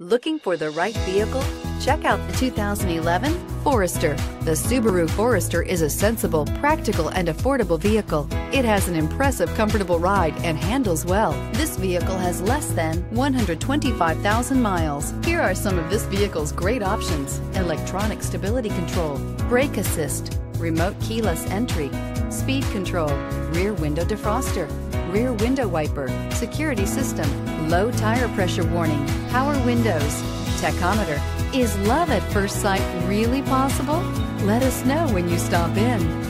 Looking for the right vehicle? Check out the 2011 Forester. The Subaru Forester is a sensible, practical, and affordable vehicle. It has an impressive, comfortable ride and handles well. This vehicle has less than 125,000 miles. Here are some of this vehicle's great options. Electronic stability control, brake assist, remote keyless entry, speed control, rear window defroster, rear window wiper, security system, low tire pressure warning, power windows, tachometer. Is love at first sight really possible? Let us know when you stop in.